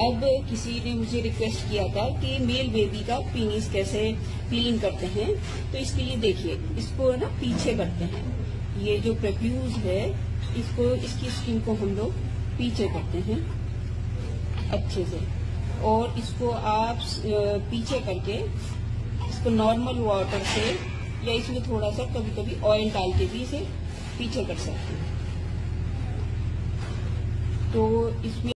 अब किसी ने मुझे रिक्वेस्ट किया था कि मेल बेबी का पीनीस कैसे पीलिंग करते हैं तो इसके लिए देखिए, इसको ना पीछे करते हैं। ये जो प्रफ्यूज है, इसको, इसकी स्किन को हम लोग पीछे करते हैं, अच्छे से। और इसको आप पीछे करके इसको नॉर्मल वाटर से या इसमें थोड़ा सा कभी कभी ऑयल डाल के भी इसे पीछे कर सकते हैं। तो इसमें